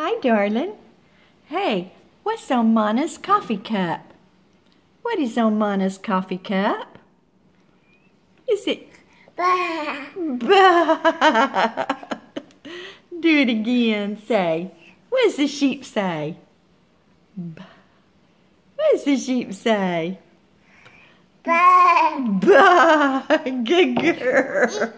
Hi, darling. Hey, what's on coffee cup? What is on coffee cup? Is it... Bah. Bah. Do it again. Say. What does the sheep say? Bah. What does the sheep say? Bah. Bah. Good girl.